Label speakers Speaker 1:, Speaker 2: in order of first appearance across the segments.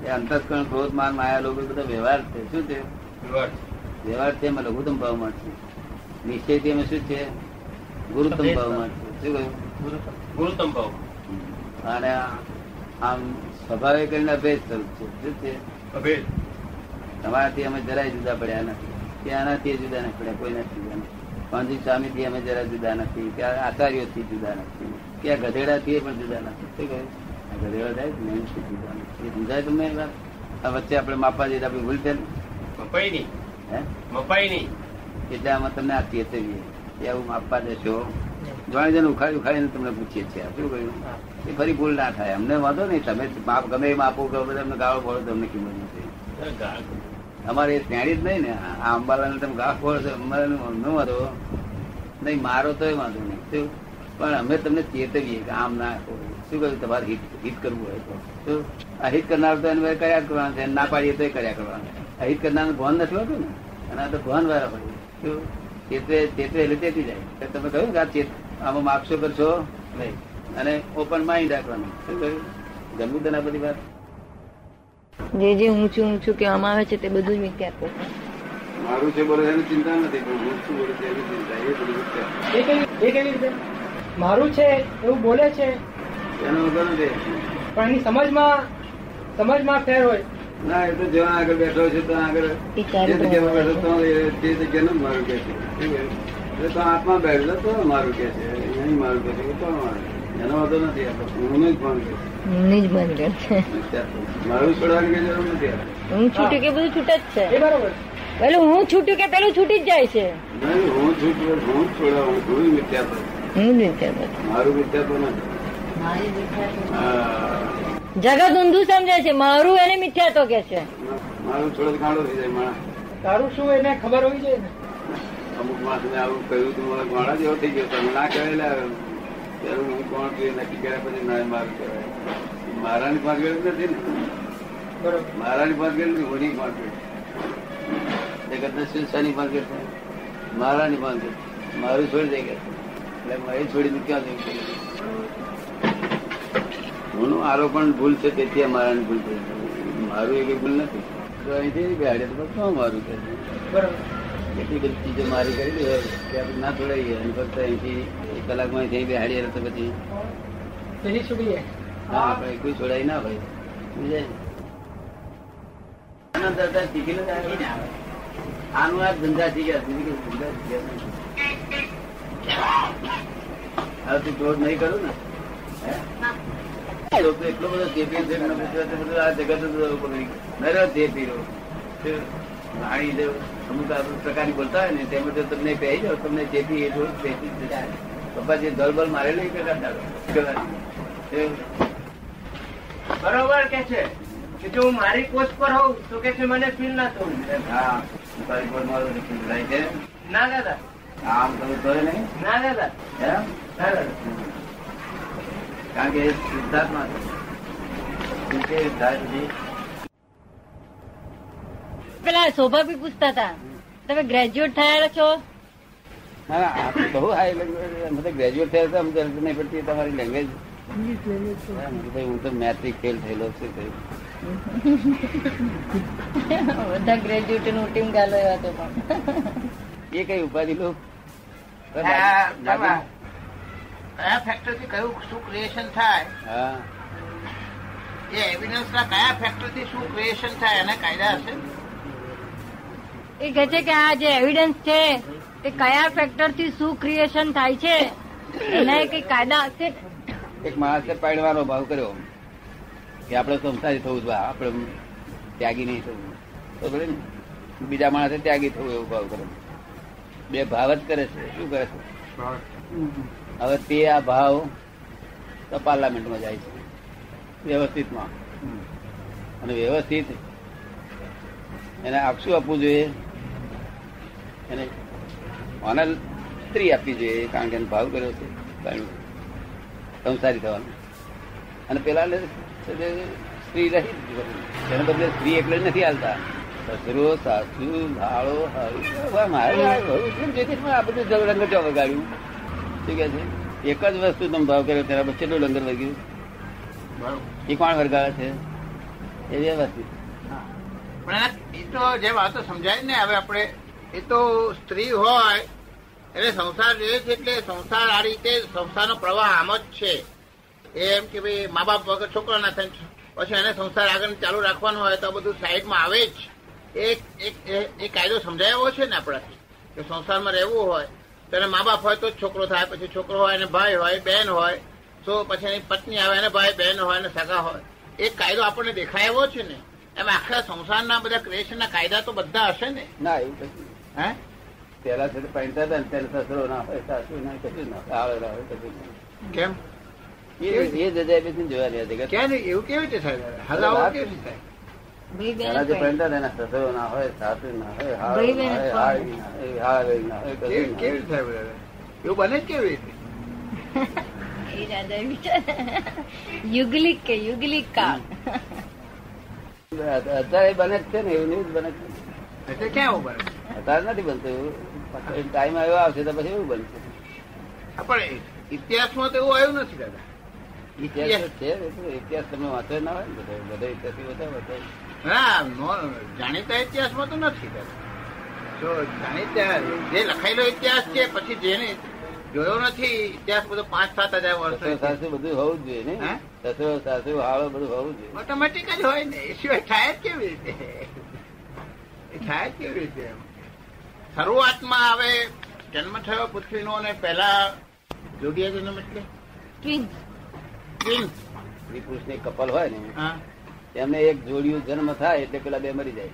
Speaker 1: એ અંતસ્કરણ ક્રોધ માન માયા લોકો બધા વ્યવહાર છે. શું છે?
Speaker 2: વ્યવહાર
Speaker 1: વ્યવહાર છે એમાં લઘુત્તમ ભાવમાં છે. નિશ્ચયથી એમાં શું છે? ગુરુત્તમ ભાવમાં છે. શું કહ્યું?
Speaker 2: ગુરુત્તમ. ભાવ.
Speaker 1: અને આમ સ્વભાવે કરીને અભેદ સ્વરૂપ છે. શું છે?
Speaker 2: અભેદ.
Speaker 1: તમારાથી અમે જરાય જુદા પડ્યા નથી. કે આનાથી જુદા નથી પડ્યા કોઈ નથી જુદા નથી. પાંચી સ્વામી થી અમે જરા જુદા નથી. કે આચાર્યો થી જુદા નથી. કે ગધેડાથી ગધેડા થી પણ જુદા નથી. શું કહ્યું? ગધેડા ને નથી એ સમજાય તમને એ? આ વચ્ચે આપણે માપવા જઈએ આપણે ભૂલ છે
Speaker 2: મપાઈ નહીં
Speaker 1: હે?
Speaker 2: મપાઈ નહીં
Speaker 1: એટલે આમાં તમને આ ચેતવીએ કે આવું માપવા દેશો. જાણે જણ ઉખાડી ઉખાડીને તમને પૂછીએ છીએ. શું કહ્યું? એ ફરી ભૂલ ના થાય. અમને વાંધો નહીં. તમે માપ ગમે એ માપો ગમે તમને ગાળો પડો તમને કિંમત નથી અમારે એ શ્રેણી જ નહીં ને. આ અંબાલાને તમે ઘાસ ફોડો છો અમારે ન વાંધો નહીં મારો તો વાંધો નહીં. પણ અમે તમને ચેતવીએ કે આમ ના કરો. શું કહ્યું તમારે હિટ હિટ કરવું હોય તો. આ કરનાર તો એને કર્યા કરવાના છે ના પાડીએ તો કર્યા કરવાના આ હિત કરનારનું ભાન નથી હોતું ને? અને આ તો ભાન વાળા હોય. શું ચેતવે ચેતવે એટલે ચેતી જાય. તમે કહ્યું કે આ ચેત આમાં માપશો કરશો? નહીં. અને ઓપન માઇન્ડ રાખવાનું. શું કહ્યું? ગમવું તને બધી વાત.
Speaker 3: જે જે ઊંચું ઊંચું કહેવામાં આવે છે તે બધું જ છે
Speaker 1: મારું છે બોલે એની ચિંતા નથી પણ હું શું બોલે છે એની ચિંતા એ બધું
Speaker 4: મારું છે એવું બોલે છે?
Speaker 1: એનો વગર નથી
Speaker 4: પણ એની સમજમાં સમજમાં ફેર હોય.
Speaker 1: ના એ તો જ્યાં આગળ બેઠો છે તો આગળ જે જગ્યામાં બેઠો તો એ તે જગ્યાનું મારું કે છે. એટલે તો આત્મા બેઠલો તો મારું કે છે? અહીં મારું કે છે એ કોણ મારું એનો વાંધો નથી આ હું જ પણ કે. મારું છોડવાની કઈ જરૂર નથી.
Speaker 3: હું છૂટ્યું કે બધું છૂટ જ
Speaker 4: એ
Speaker 3: છે
Speaker 4: બરોબર.
Speaker 3: પેલું હું છૂટ્યું કે પેલું છૂટી જ જાય છે.
Speaker 1: નહીં હું છૂટ્યું હું છોડાવું હું
Speaker 3: હું છું.
Speaker 1: મારું મિથ્યાત્વ નથી.
Speaker 3: જગત ઊંધું સમજે છે મારું એને તો કે છે.
Speaker 1: મારું થોડો ગાળો થઈ જાય માણસ
Speaker 4: તારું શું એને ખબર હોવી જોઈએ ને?
Speaker 1: અમુક માસ મેં આવું કહ્યું તું મને ઘણા જેવો થઈ ગયો તમે ના કહેલા ત્યારે હું કોણ છું એ નક્કી કર્યા પછી ના મારું કહેવાય. મારાની પાંચ નથી ને?
Speaker 4: બરોબર.
Speaker 1: મારાની ગયું નથી હોની પાસે એ કરતા શું શાની પાંચ છે? મારાની પાસે મારું છોડી દે કે એટલે મારે છોડીને ક્યાં પડે? હું આરોપણ ભૂલ છે તેથી અમારા ભૂલ થઈ મારું એ કઈ ભૂલ નથી. તો અહીંથી બેહાડે તો શું મારું છે?
Speaker 4: બરોબર
Speaker 1: એટલી બધી ચીજો મારી કરેલી દે કે આપણે ના છોડાઈએ અને ફક્ત અહીંથી એક કલાકમાં અહીંથી બેહાડીએ તો પછી
Speaker 4: પછી છોડીએ.
Speaker 1: હા આપણે કોઈ છોડાય ના ભાઈ હતા શીખીને. આનું આ ધંધા શીખ્યા ગયા ધંધા શીખ્યા ગયા હવે તું ક્રોધ નહીં કરું ને હે? લોકો એટલો બધો ચેપી છે મને બધું આ જગત જ બગડી ગયું. નરો ચેપી રહ્યો. તે વાણી જે અમુક પ્રકારની બોલતા હોય ને તેમાં જો તમને પહેરી જાવ તમને ચેપી એ થોડું ચેપી પપ્પા જે દલબલ મારેલો એ પ્રકાર
Speaker 4: બરોબર કે છે? કે જો હું મારી પોસ્ટ પર હોઉં તો કે છે મને ફીલ ના થવું
Speaker 1: હા તારી પર મારું ફીલ થાય છે.
Speaker 4: ના દાદા.
Speaker 1: આમ તમે તો નહીં.
Speaker 4: ના દાદા? ના દાદા.
Speaker 1: કારણ કે સિદ્ધાર્થમાં?
Speaker 3: પેલા શોભા બી પૂછતા હતા. તમે ગ્રેજ્યુએટ થયા છો?
Speaker 1: બહુ હાઈ લેંગ્વેજ ગ્રેજ્યુએટ થયા હતા સમજ નહીં પડતી તમારી લેંગ્વેજ હું તો મેટ્રિક ફેલ થયેલો છે
Speaker 3: બધા ગ્રેજ્યુએટનું ટીમ ગાલો એવા તો પણ.
Speaker 1: એ કઈ ઉપાધિ લો?
Speaker 5: કયા ફેક્ટરથી કયું શું ક્રિએશન થાય?
Speaker 1: હા.
Speaker 5: એ એવિડન્સ ના કયા ફેક્ટરથી શું ક્રિએશન થાય એના કાયદા હશે?
Speaker 3: એ કહે છે કે આ જે એવિડન્સ છે તે કયા ફેક્ટરથી શું ક્રિએશન થાય છે એના કઈ કાયદા હશે?
Speaker 1: એક માણસે પાડવાનો ભાવ કર્યો કે આપણે સંસારી થવું જોઈએ આપણે ત્યાગી નહીં થવું. તો ભલે ને? બીજા માણસે ત્યાગી થવું એવો ભાવ કર્યો. બે ભાવ જ કરે છે શું કરે છે? હવે તે આ ભાવ પાર્લામેન્ટમાં જાય છે. વ્યવસ્થિતમાં. અને વ્યવસ્થિત એને આપશું આપવું જોઈએ. એને ઓનર સ્ત્રી આપવી જોઈએ કારણ કે એને ભાવ કર્યો છે. સંસારી થવાનું. અને પેલા સ્ત્રી રહી એને બદલે સ્ત્રી એટલે જ નથી હાલતા. સસરો, સાસુ, ભાળો. મારે આ બધું લંગર ગાડ્યું શું કે છે? એક જ વસ્તુ તમે ભાવ કર્યો તેના પછી કેટલું લંગર વગ્યું? એ કોણ વર્ગાવે છે? એ વ્યવસ્થિત
Speaker 5: પણ એ તો જે વાતો સમજાય ને હવે આપણે એ તો સ્ત્રી હોય એટલે સંસાર રહે છે એટલે સંસાર આ રીતે સંસારનો પ્રવાહ આમ જ છે. એમ કે ભાઈ મા બાપ વગર છોકરો ના થાય. પછી એને સંસાર આગળ ચાલુ રાખવાનો હોય તો બધું સાઈડમાં આવે જ. એક એક એ કાયદો સમજાયો છે ને આપણાથી? કે સંસારમાં રહેવું હોય તો એને મા બાપ હોય તો જ છોકરો થાય પછી છોકરો હોય એને ભાઈ હોય બેન હોય તો પછી એની પત્ની આવે એને ભાઈ બહેન હોય અને સગા હોય. એ કાયદો આપણને દેખાય એવો છે ને. એમ આખા સંસારના બધા ક્રિએશનના કાયદા તો બધા હશે ને.
Speaker 1: ના એવું કશું
Speaker 5: હે?
Speaker 1: પેલા છે પહેણતા હતા ને ત્યારે સસરો ના હોય સાસુ ના કશું ના આવે ના હોય, કશું
Speaker 5: કેમ?
Speaker 1: એ જગ્યાએ જોવા રહ્યા હતી
Speaker 5: ક્યાં? એવું કેવી રીતે થાય? હલાવો કેવી રીતે થાય?
Speaker 3: યુગલિક કે યુગલિક કાળ.
Speaker 1: અત્યારે બને જ છે ને એવું નહીં જ બને છે.
Speaker 5: ક્યાં એવું બને?
Speaker 1: અત્યારે નથી બનતું એવું. ટાઈમ આવ્યો આવશે તો પછી એવું બનશે.
Speaker 5: પણ ઇતિહાસમાં તો એવું આવ્યું નથી દાદા.
Speaker 1: ઇતિહાસ છે ઇતિહાસ તમે વાંચો ના હોય ને બધા બધો ઇતિહાસ બધા વાંચો
Speaker 5: ના નો- જાણીતા ઇતિહાસમાં તો નથી જો જાણીતા જે લખાયેલો ઇતિહાસ છે પછી જેને જોયો નથી ઇતિહાસ બધો પાંચ સાત હજાર વર્ષ
Speaker 1: સાસુ બધું હોવું જ જોઈએ? ને? સસરો સાસુ હાળો બધું હોવું જોઈએ.
Speaker 5: ઓટોમેટિક જ હોય ને એ સિવાય થાય જ કેવી રીતે? એ થાય જ કેવી રીતે શરૂઆતમાં હવે જન્મ થયો પૃથ્વીનો અને પહેલા જોડિયા જન્મ એટલે
Speaker 3: ટ્વિન્સ
Speaker 5: ટ્વિન્સ
Speaker 1: સ્ત્રી પુરુષની કપલ હોય ને
Speaker 5: હા.
Speaker 1: એમને એક જોડિયું જન્મ થાય એટલે પેલા બે મરી જાય.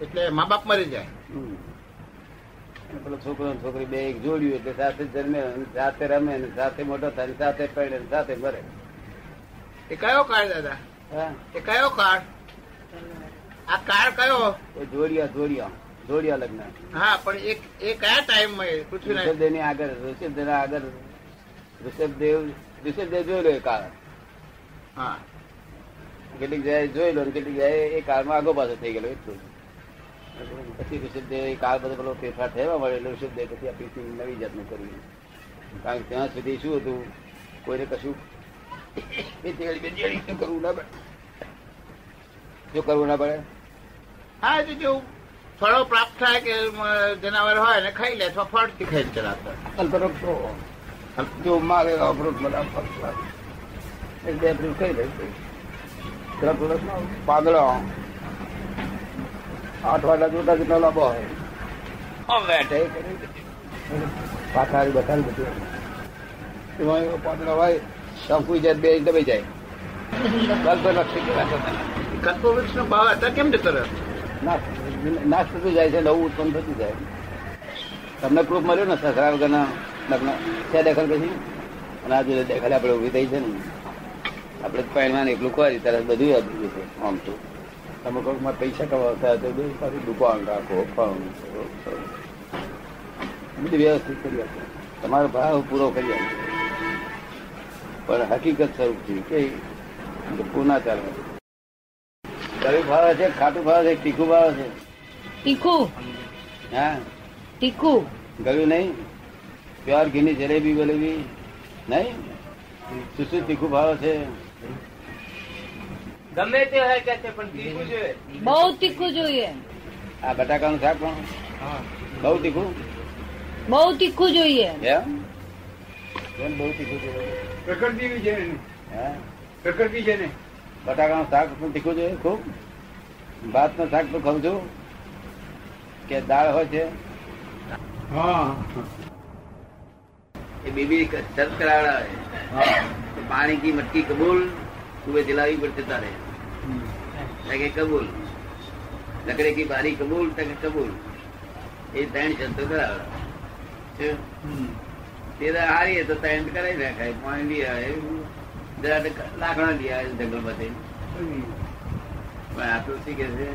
Speaker 5: એટલે મા બાપ મરી જાય.
Speaker 1: પેલો છોકરો છોકરી બે એક જોડ્યું એટલે સાથે જન્મે સાથે રમે અને સાથે મોટો થાય સાથે પડે અને સાથે મરે.
Speaker 5: એ કયો કાળ દાદા? એ કયો કાળ? આ કાળ કયો?
Speaker 1: એ જોડિયા જોડિયા. જોડિયા લગ્ન.
Speaker 5: હા પણ એક એ કયા ટાઈમમાં
Speaker 1: માં ઋષભદેવની આગળ ઋષભદેવ આગળ ઋષભદેવ ઋષભદેવ જોઈ રહ્યો એ કાળ.
Speaker 5: હા.
Speaker 1: કેટલીક જગ્યાએ જોઈ લો કેટલીક જગ્યાએ એ કાળમાં આગો પાછો થઈ ગયેલો એટલું પછી ઋષભદેવ એ કાળ બધો પેલો ફેરફાર થવા મળે એટલે ઋષભદેવ પછી આ પીસી નવી જાતનું કર્યું. કારણ કે ત્યાં સુધી શું હતું? કોઈને કશું કરવું ના પડે. શું કરવું ના પડે?
Speaker 5: હા જો ફળો પ્રાપ્ત થાય કે જનાવર હોય ને ખાઈ લે અથવા ફળથી ખાઈ ચલાવતા
Speaker 1: તો જો મારે અફરોગ બધા ફળ એક બે ખાઈ લે પાંદડો આઠ વાગ્યા જોતા કેટલો લાંબો હોય. પાથારી બથારી બધું. એમાં એવો પાંદડો હોય શંકુઈ જાય બે દબાઈ જાય.
Speaker 5: કલ્પવૃક્ષ નો ભાવ હતા કેમ જતો રહ્યો?
Speaker 1: નાશ થતું જાય છે નવું ઉત્પન્ન થતું જાય. તમને પ્રૂફ મળ્યું ને સસરા વગરના લગ્ન? છે દેખાડ પછી? અને આ જોડે દખલ આપણે ઊભી થઈ છે ને. આપણે પાણીમાં એકલું ખોરી તરત બધું યાદ થઈ છે આમ તો. અમુક અમુકમાં પૈસા કમાવતા તો બધું સારું દુકાન રાખો કરો. બધું વ્યવસ્થિત કરી આપો. તમારો ભાવ પૂરો કરી આપો. પણ હકીકત સ્વરૂપ છે કે પૂના ચાલે. કયું ભાવે છે ખાટું ભાવે છે તીખું ભાવે છે.
Speaker 3: તીખું?
Speaker 1: હા?
Speaker 3: તીખું?
Speaker 1: ગયું નહીં? પ્યોર ઘીની જલેબી બલેબી નહીં? શું શું તીખું ભાવે છે?
Speaker 4: ગમે તે હોય કે પણ તીખું જોઈએ.
Speaker 3: બહુ તીખું જોઈએ.
Speaker 1: આ બટાકાનું શાક પણ? બહુ તીખું?
Speaker 3: બહુ તીખું જોઈએ.
Speaker 1: એમ? કેમ બહુ તીખું જોઈએ?
Speaker 2: પ્રકૃતિ છે
Speaker 1: હા?
Speaker 2: પ્રકૃતિ છે ને.
Speaker 1: બટાકાનું શાક પણ તીખું જોઈએ ખૂબ? ભાતનું શાક તો ખાઉં છું. કે દાળ હોય છે?
Speaker 2: હા.
Speaker 1: એ બીબી સત કરાવડા પાણી કી મટકી કબૂલ તુએ જલાવી પડતે તારે કે કબૂલ. લકડે કી બારી કબૂલ કે કબૂલ. એ ત્રણ શબ્દો કરાવે તે હારીએ તો ત્રણ કરાવી નાખાય. પાણી લઈ આવે. લાકડા લઈ આવે જંગલમાંથી પણ આટલું શીખે છે?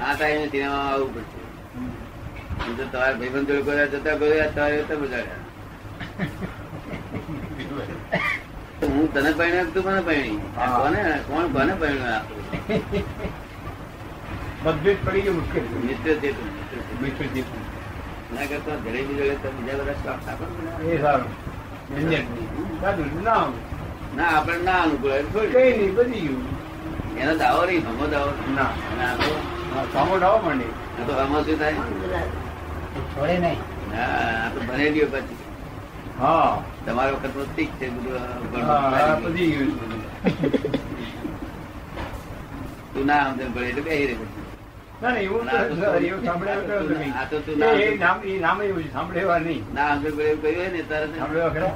Speaker 1: આ ટાઈમે સિનેમા આવવું પડશે. તમારા ભાઈબંધ જોડે જતા ગયો તમારે તો બગાડ્યા હું તને પરણ્યો તું મને પરણી કોને? કોણ? કોને પરણ્યો
Speaker 2: મતભેદ પડી ગયો મુશ્કેલ
Speaker 1: મિત્ર છે. ના કરતા જલેબી જોડે તો બીજા બધા શ્વાસ આપો
Speaker 2: એ સારું. ના
Speaker 1: ના આપણે ના અનુકૂળ
Speaker 2: કઈ નહીં બધી ગયું.
Speaker 1: એનો દાવો નહીં હમો દાવો
Speaker 2: ના. સામો ડાવો માંડે
Speaker 1: તો હમો શું થાય?
Speaker 5: છોડે નહીં.
Speaker 1: હા આ તો પછી.
Speaker 2: હા.
Speaker 1: તમારા વખતનું ઠીક છે બધું. તું ના આમ પડે એટલે બેહી રહ્યો
Speaker 2: ના ના એવું તો એવું.
Speaker 1: આ
Speaker 2: નામ એ નામ એવું છે, સાંભળ્યા નહીં.
Speaker 1: ના પડે એવું કહ્યું હોય ને તરત
Speaker 2: સાંભળ્યા ખરા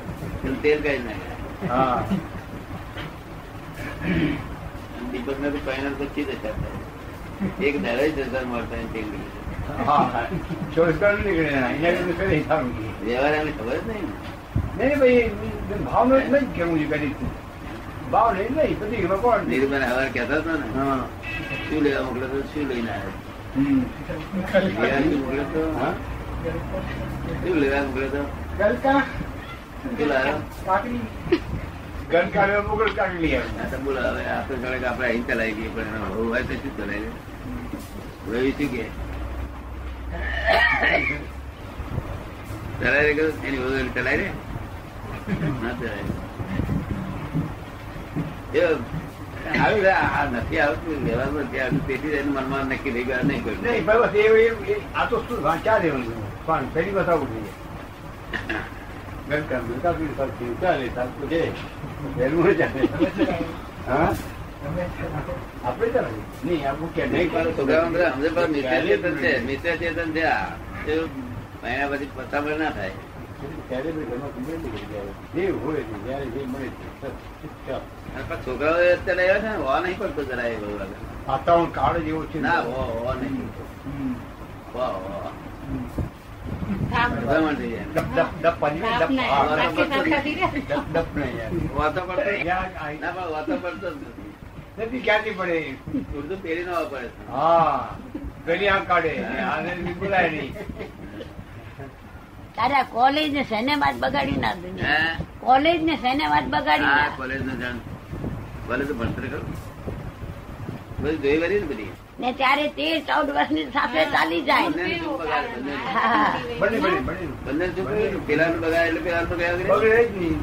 Speaker 1: તેલ કઈ નાખે.
Speaker 2: હા.
Speaker 1: દીપક ને તો પહેલા પછી દશા એક દરેક સંસાર મળતા તેલ
Speaker 2: કલાક નીકળે ના એના કરતા કઈ સારું
Speaker 1: વ્યવહાર એમને ખબર જ નહીં
Speaker 2: નહીં ભાઈ ભાવનો જ નહીં કેવું છે કરી ભાવ નહીં નહીં બધી કોણ?
Speaker 1: ધીરુભાઈ હવાર કહેતા હતા ને.
Speaker 2: હા.
Speaker 1: શું લેવા મોકલે તો શું લઈને આવ્યો? મોકલે તો?
Speaker 2: હા?
Speaker 1: શું લેવા મોકલે તો?
Speaker 2: ગલકા.
Speaker 1: શું લાવ્યો?
Speaker 2: કાકડી. ગલકા મોકલ કાકડી આવે
Speaker 1: આ તો બોલો હવે આ કે આપણે અહીં ચલાવી ગઈએ પણ એનો હોય તો શું ચલાવી રવિ શું કે ચલાવી રે એની વહુ ચલાવી રે ના ચલાવી એ આવ્યું છે, આ નથી આવતું વ્યવહારમાં નથી આવતું. તેથી એનું મનમાં નક્કી થઈ ગયા નહીં કર્યું.
Speaker 2: નહીં આ તો શું વાંચા દેવાનું પણ ફરી બતાવવું જોઈએ. છે. વહેલું ન હા?
Speaker 1: છોકરાઓ ના થાય. અત્યારે આવ્યા છે ને વા નહીં પડતો જરાય બહુ આગળ.
Speaker 2: વાતાવરણ કાળ જેવો છે.
Speaker 1: ના વો હો નહીં
Speaker 2: ડપ નહીં.
Speaker 1: વાતો પડતો ના પણ વાતો પડતો નથી
Speaker 2: ક્યાંથી પડે
Speaker 1: ઉર્દુ પેલી ન પડે
Speaker 2: હા પેલી આમ કાઢે આને બોલાય નહીં.
Speaker 6: તારા કોલેજ ને સેને વાત બગાડી ના
Speaker 1: હે?
Speaker 6: દુનિયા કોલેજ ને સેને વાત બગાડી ના?
Speaker 1: કોલેજ ને જાણ કોલેજ તો ભણતર કરું. બધી જોઈ વળી ને બધી.
Speaker 6: ને ત્યારે તેર ચૌદ વર્ષની સાથે ચાલી જાય.
Speaker 2: બંને
Speaker 1: પેલા નું બગાડ? એટલે બગાડ? કરે.
Speaker 2: બગડે જ નહીં.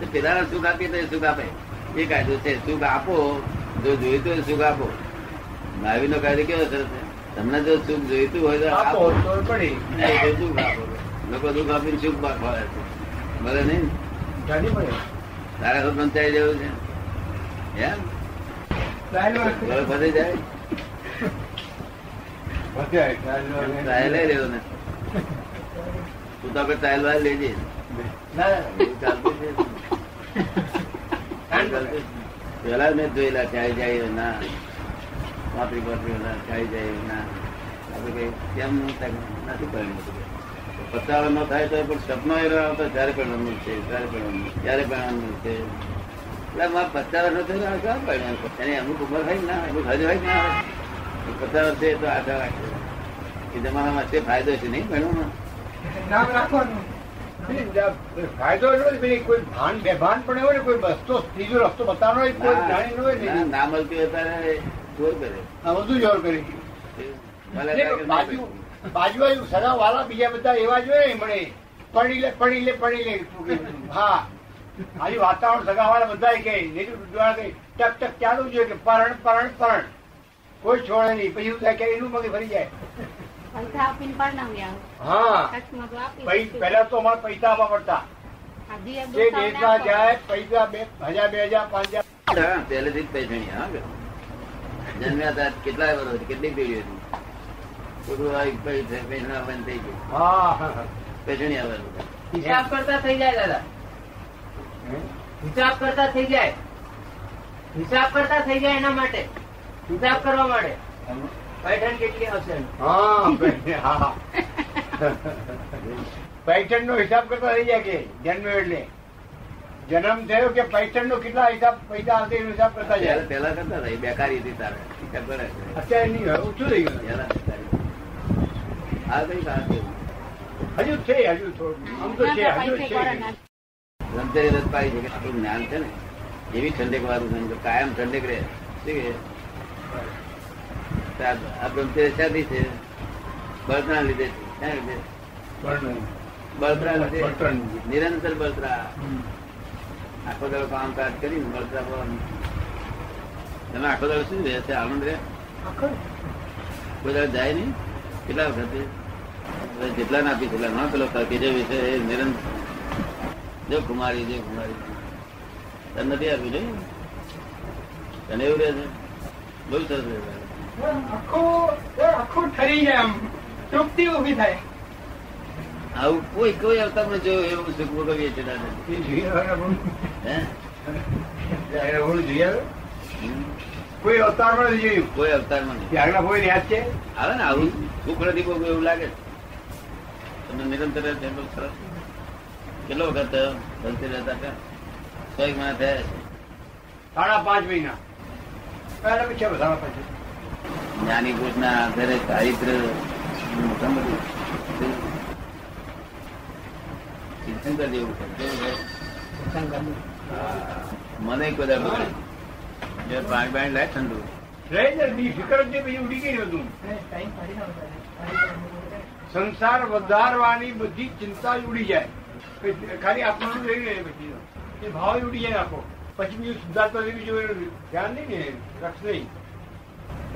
Speaker 1: તો પેલાને સુખ આપીએ તો એ સુખ આપે. એ કાયદો છે સુખ આપો. જો જોઈતું હોય સુખ આપો મહાવીર નો કાયદો કેવો સરસ છે? તમને જો સુખ જોઈતું હોય તો
Speaker 2: આપો. પડે.
Speaker 1: આપો લોકો દુઃખ આપીને સુખ ખવાય છે. નહીં
Speaker 2: પડે.
Speaker 1: તારા તો પંચાય જેવું છે. એમ? ફરી જાય? ટ્રાયલ લઈ લેવો ને? તું તો આપણે ટ્રાયલ લેજે
Speaker 2: ના.
Speaker 1: ચાલતું છે. પેલા મેં જોયેલા ચાઈ જાય ના. પાપડી પાપડી ચાઈ જાય ના. આપણે કઈ કેમ નથી પરિણ્યું પચાવન ન થાય તો પણ સપનો એનો આવતો ત્યારે પણ છે ત્યારે પણ ત્યારે પણ છે. એટલે મારા પચાસ ન થયું ક્યાં પરિણામ એની અમુક ઉંમર હોય ને, અમુક હજ હોય ના પચાસ વર્ષે તો આશા રાખે. એ જમાનામાં છે, ફાયદો છે નહીં ભણવામાં
Speaker 2: નામ રાખવાનું. ફાયદો એટલો જ પેલી કોઈ ભાન બેભાન પણ હોય ને કોઈ રસ્તો ત્રીજો રસ્તો બતાવવાનો હોય કોઈ જાણી ન હોય
Speaker 1: ને.
Speaker 2: ના
Speaker 1: મળતી હોય ત્યારે જોર કરે.
Speaker 2: આ બધું જોર કરી. બાજુ બાજુ બાજુ સગા વાળા બીજા બધા એવા જ હોય ને મળે પડી લે પડી લે પડી લે. હા. આજે વાતાવરણ સગા વાળા બધા કે ટક ટક ચાલુ જોઈએ કે પરણ પરણ પરણ. કોઈ છોડે નહીં. પછી થાય કે એનું મગજ ફરી જાય.
Speaker 3: પૈસા આપીને પરણાવ્યા.
Speaker 2: હા. પહેલા તો અમારે પૈસા આપવા પડતા. જે દેશમાં જાય પૈસા બે હજાર બે હજાર પાંચ હજાર.
Speaker 1: પહેલેથી જ પૈસા હા જન્મ્યા હતા કેટલા વર્ષ કેટલી પેઢી હતી? બધું આ એક પૈ- પૈસા આવવાની થઈ ગઈ
Speaker 2: હા
Speaker 1: પૈસણી આવવાનું.
Speaker 4: હિસાબ કરતા થઈ જાય દાદા. હિસાબ કરતા થઈ જાય. હિસાબ કરતા થઈ જાય એના માટે. હિસાબ કરવા માટે. પૈઠણ કેટલી હશે?
Speaker 2: હા હા. પૈઠણ નો હિસાબ કરતા થઈ જાય કે જન્મ એટલે? જન્મ થયો કે પૈઠણ નો કેટલા હિસાબ પૈસા આવશે એનો હિસાબ કરતા જાય?
Speaker 1: પેલા કરતા હતા બેકારી હતી તારે. ખબર
Speaker 2: અત્યારે નહીં ઓછું થઈ ગયું.
Speaker 1: હા કઈ?
Speaker 2: હજુ છે હજુ થોડું. આમ તો છે હજુ છે.
Speaker 1: ધનતેરી પાડી છે કે આપણું જ્ઞાન છે ને? એવી ઠંડક વાળું કાયમ ઠંડક રહે. શું કે? તો આ- છે. બળતરા લીધે છે. બળતરા. લીધે. નિરંતર બળતરા. આખો દાડો કામ કાજ કરી બળતરા પણ તમે આખો દાડો શું રહે છે આનંદ રહે? કોઈ દાડો જાય નહીં? કેટલા વખતે? જેટલા ના આપી એટલા ના પેલો કે જે વિશે એ નિરંતર. જો કુમારી જે કુમારી. તને નથી આપ્યું નહીં તને એવું રહે છે? બહુ સરસ રહે
Speaker 7: આખું ઠરી જાય આમ તૃપ્તિ ઊભી થાય
Speaker 1: આવું કોઈ કોઈ અવતારમાં જોયું એવું સુખ ભોગવીએ છીએ દાદા.
Speaker 2: કોઈ અવતારમાં નથી જોયું.
Speaker 1: કોઈ અવતારમાં નહીં
Speaker 2: ત્યારના કોઈ યાદ છે?
Speaker 1: આવે ને આવું સુખ નથી ભોગવું એવું લાગે? છે. તમને નિરંતર છે સરસ. કેટલો વખત બનતી રહેતા એક મહિના થયા છે.
Speaker 2: સાડા પાંચ મહિના. સાડા પાંચ
Speaker 1: જ્ઞાની પુરુષના આધારે ચારિત્ર મોટા મોટું તીર્થંકર જેવું. મને
Speaker 2: બધું
Speaker 7: નાખો.
Speaker 2: સંસાર વધારવાની બધી ચિંતા ઉડી જાય. ખાલી આપણું રહી રહે પછી. એ ભાવ ઉડી જાય આખો. પછી બીજું સુધારતો ધ્યાન નહીં ને રક્ષ નહીં.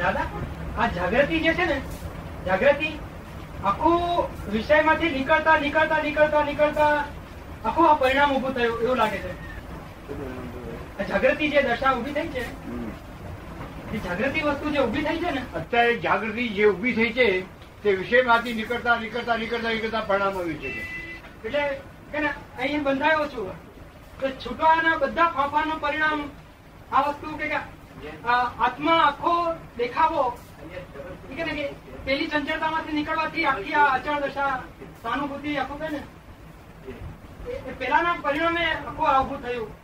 Speaker 7: દાદા આ જાગૃતિ જે છે ને જાગૃતિ આખું વિષયમાંથી નીકળતા નીકળતા નીકળતા નીકળતા આખું આ પરિણામ ઉભું થયું એવું લાગે છે. જાગૃતિ જે દશા ઊભી થઈ છે એ જાગૃતિ વસ્તુ જે ઊભી થઈ છે ને
Speaker 2: અત્યારે જાગૃતિ જે ઊભી થઈ છે તે વિષયમાંથી નીકળતા નીકળતા નીકળતા નીકળતા પરિણામ આવ્યું છે.
Speaker 7: એટલે કે ને અહીં બંધાયો છું. તો છૂટવાના બધા ફાંફાનું પરિણામ આ વસ્તુ કે આત્મા આખો દેખાવો. પેલી કે પેલી ચંચળતામાંથી નીકળવાથી આખી આ અચળ દશા સહાનુભૂતિ આખું કહે ને? પેલાના પરિણામે આખું આવું થયું.